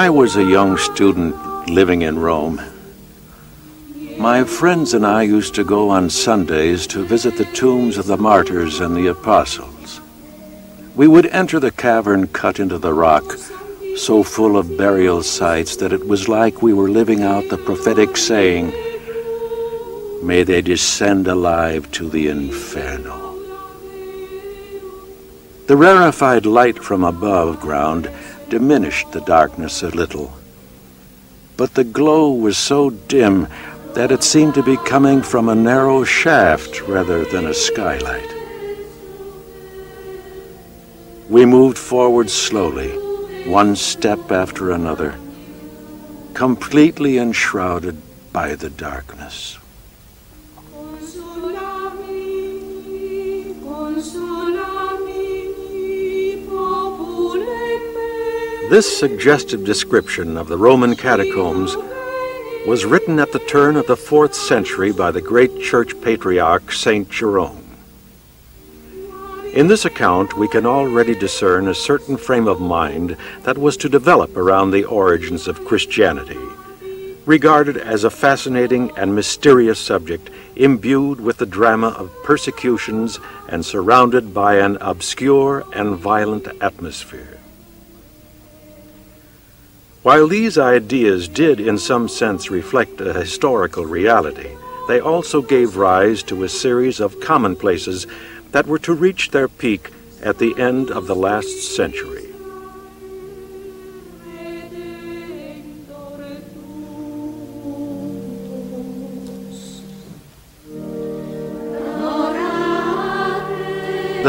I was a young student living in Rome, my friends and I used to go on Sundays to visit the tombs of the martyrs and the apostles. We would enter the cavern cut into the rock, so full of burial sites that it was like we were living out the prophetic saying, May they descend alive to the inferno. The rarefied light from above ground diminished the darkness a little, but the glow was so dim that it seemed to be coming from a narrow shaft rather than a skylight. We moved forward slowly, one step after another, completely enshrouded by the darkness. This suggestive description of the Roman catacombs was written at the turn of the fourth century by the great church patriarch St. Jerome. In this account, we can already discern a certain frame of mind that was to develop around the origins of Christianity, regarded as a fascinating and mysterious subject imbued with the drama of persecutions and surrounded by an obscure and violent atmosphere. While these ideas did in some sense reflect a historical reality, they also gave rise to a series of commonplaces that were to reach their peak at the end of the last century.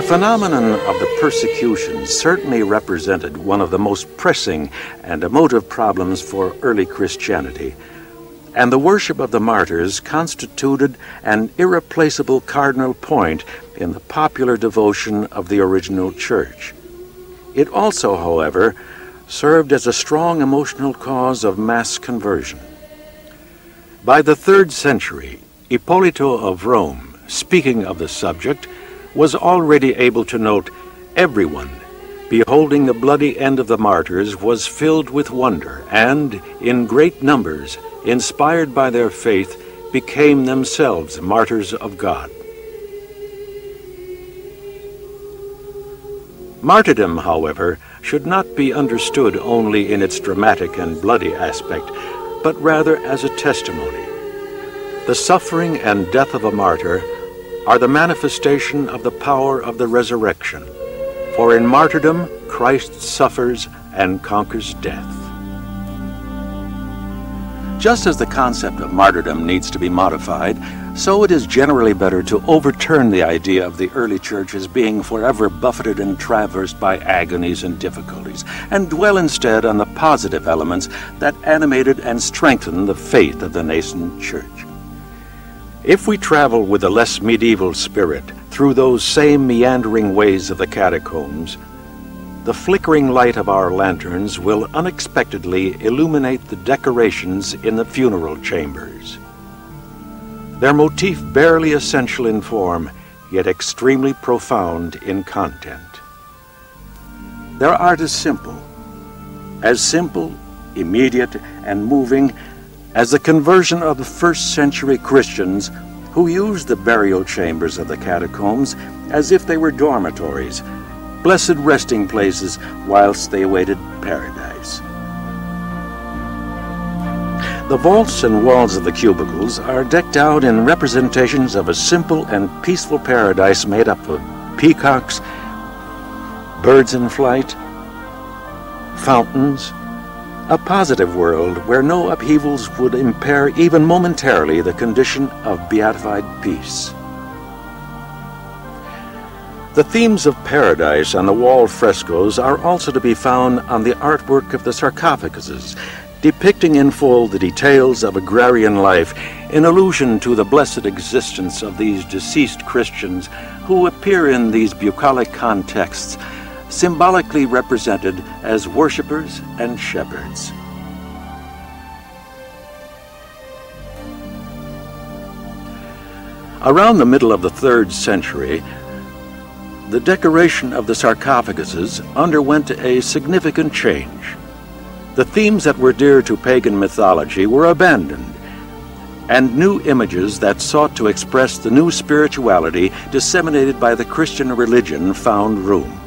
The phenomenon of the persecution certainly represented one of the most pressing and emotive problems for early Christianity, and the worship of the martyrs constituted an irreplaceable cardinal point in the popular devotion of the original church. It also, however, served as a strong emotional cause of mass conversion. By the third century, Ippolito of Rome, speaking of the subject, was already able to note everyone, beholding the bloody end of the martyrs, was filled with wonder, and, in great numbers, inspired by their faith, became themselves martyrs of God. Martyrdom, however, should not be understood only in its dramatic and bloody aspect, but rather as a testimony. The suffering and death of a martyr are the manifestation of the power of the resurrection. For in martyrdom, Christ suffers and conquers death. Just as the concept of martyrdom needs to be modified, so it is generally better to overturn the idea of the early church as being forever buffeted and traversed by agonies and difficulties, and dwell instead on the positive elements that animated and strengthened the faith of the nascent church. If we travel with a less medieval spirit through those same meandering ways of the catacombs, the flickering light of our lanterns will unexpectedly illuminate the decorations in the funeral chambers. Their motif barely essential in form, yet extremely profound in content. Their art is simple, as simple, immediate, and moving as the conversion of the first century Christians who used the burial chambers of the catacombs as if they were dormitories, blessed resting places whilst they awaited paradise. The vaults and walls of the cubicles are decked out in representations of a simple and peaceful paradise made up of peacocks, birds in flight, fountains, a positive world where no upheavals would impair even momentarily the condition of beatified peace. The themes of paradise on the wall frescoes are also to be found on the artwork of the sarcophaguses, depicting in full the details of agrarian life in allusion to the blessed existence of these deceased Christians who appear in these bucolic contexts symbolically represented as worshippers and shepherds. Around the middle of the 3rd century, the decoration of the sarcophaguses underwent a significant change. The themes that were dear to pagan mythology were abandoned, and new images that sought to express the new spirituality disseminated by the Christian religion found room.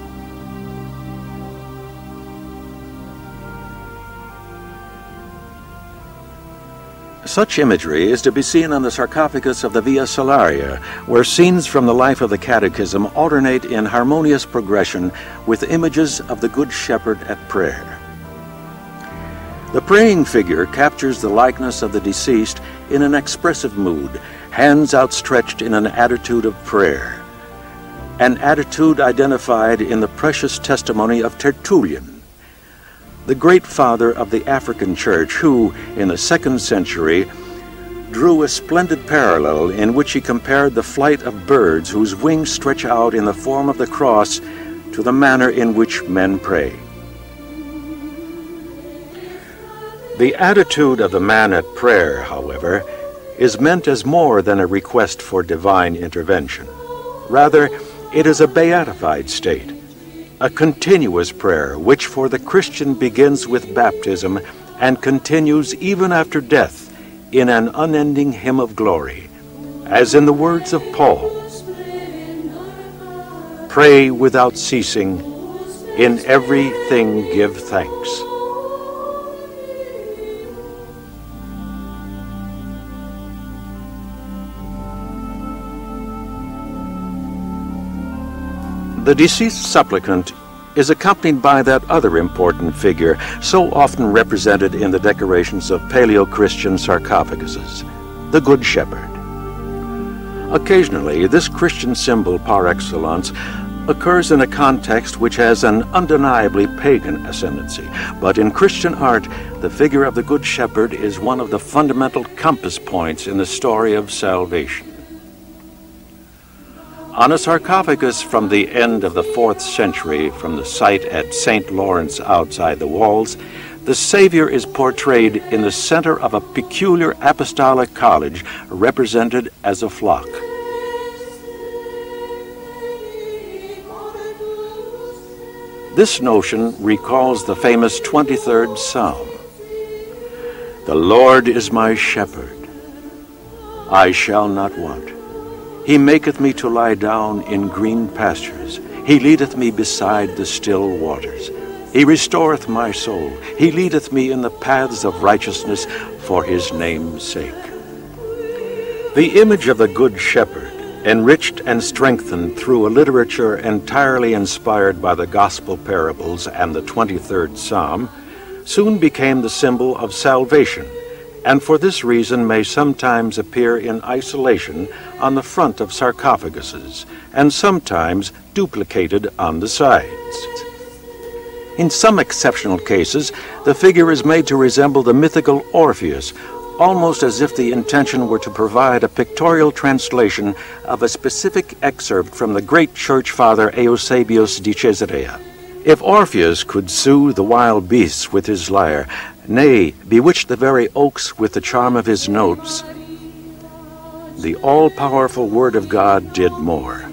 Such imagery is to be seen on the sarcophagus of the Via Salaria, where scenes from the life of the Catechism alternate in harmonious progression with images of the Good Shepherd at prayer. The praying figure captures the likeness of the deceased in an expressive mood, hands outstretched in an attitude of prayer, an attitude identified in the precious testimony of Tertullian the great father of the African church, who, in the second century, drew a splendid parallel in which he compared the flight of birds whose wings stretch out in the form of the cross to the manner in which men pray. The attitude of the man at prayer, however, is meant as more than a request for divine intervention. Rather, it is a beatified state a continuous prayer which for the Christian begins with baptism and continues even after death in an unending hymn of glory, as in the words of Paul Pray without ceasing, in everything give thanks. The deceased supplicant is accompanied by that other important figure so often represented in the decorations of Paleo-Christian sarcophaguses, the Good Shepherd. Occasionally, this Christian symbol par excellence occurs in a context which has an undeniably pagan ascendancy. But in Christian art, the figure of the Good Shepherd is one of the fundamental compass points in the story of salvation. On a sarcophagus from the end of the fourth century, from the site at St. Lawrence outside the walls, the Savior is portrayed in the center of a peculiar apostolic college represented as a flock. This notion recalls the famous 23rd Psalm. The Lord is my shepherd, I shall not want. He maketh me to lie down in green pastures. He leadeth me beside the still waters. He restoreth my soul. He leadeth me in the paths of righteousness for his name's sake. The image of the Good Shepherd, enriched and strengthened through a literature entirely inspired by the Gospel parables and the 23rd Psalm, soon became the symbol of salvation and for this reason may sometimes appear in isolation on the front of sarcophaguses, and sometimes duplicated on the sides. In some exceptional cases, the figure is made to resemble the mythical Orpheus, almost as if the intention were to provide a pictorial translation of a specific excerpt from the great church father Eusebius de Caesarea. If Orpheus could soothe the wild beasts with his lyre, nay, bewitched the very oaks with the charm of his notes, the all powerful Word of God did more.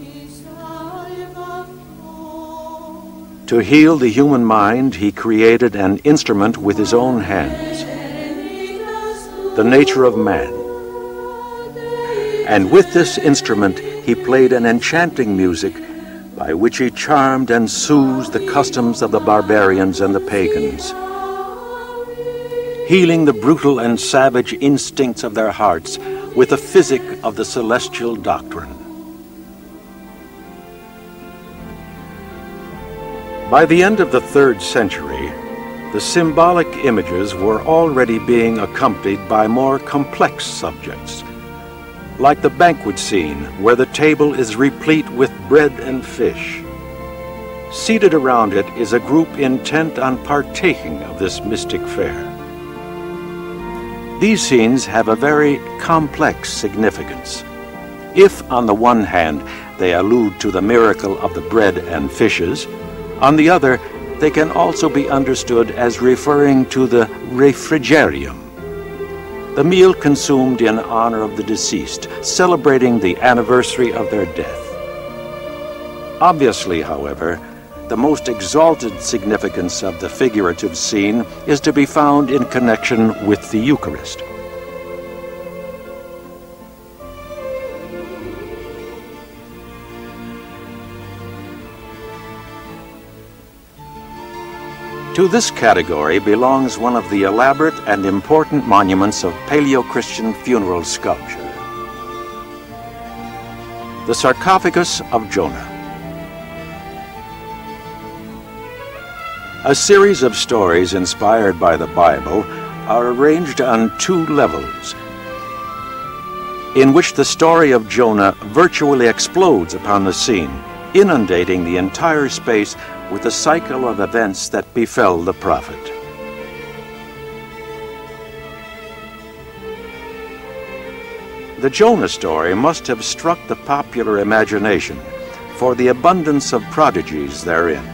To heal the human mind, he created an instrument with his own hands, the nature of man. And with this instrument, he played an enchanting music by which he charmed and soothed the customs of the barbarians and the pagans, healing the brutal and savage instincts of their hearts with the physic of the celestial doctrine. By the end of the third century, the symbolic images were already being accompanied by more complex subjects like the banquet scene where the table is replete with bread and fish. Seated around it is a group intent on partaking of this mystic fare. These scenes have a very complex significance. If, on the one hand, they allude to the miracle of the bread and fishes, on the other, they can also be understood as referring to the refrigerium, the meal consumed in honor of the deceased, celebrating the anniversary of their death. Obviously, however, the most exalted significance of the figurative scene is to be found in connection with the Eucharist. To this category belongs one of the elaborate and important monuments of Paleo-Christian funeral sculpture. The sarcophagus of Jonah. A series of stories inspired by the Bible are arranged on two levels, in which the story of Jonah virtually explodes upon the scene, inundating the entire space with the cycle of events that befell the prophet. The Jonah story must have struck the popular imagination for the abundance of prodigies therein.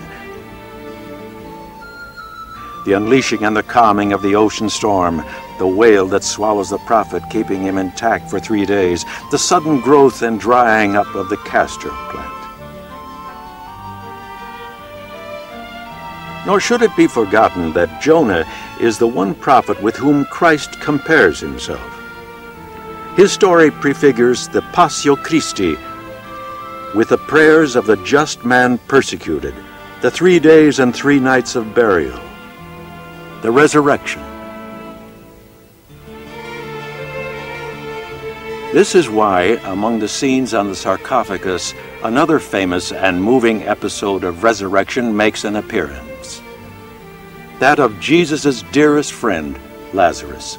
The unleashing and the calming of the ocean storm, the whale that swallows the prophet, keeping him intact for three days, the sudden growth and drying up of the castor plant. Nor should it be forgotten that Jonah is the one prophet with whom Christ compares himself. His story prefigures the Passio Christi with the prayers of the just man persecuted, the three days and three nights of burial, the resurrection. This is why, among the scenes on the sarcophagus, another famous and moving episode of resurrection makes an appearance that of Jesus' dearest friend, Lazarus.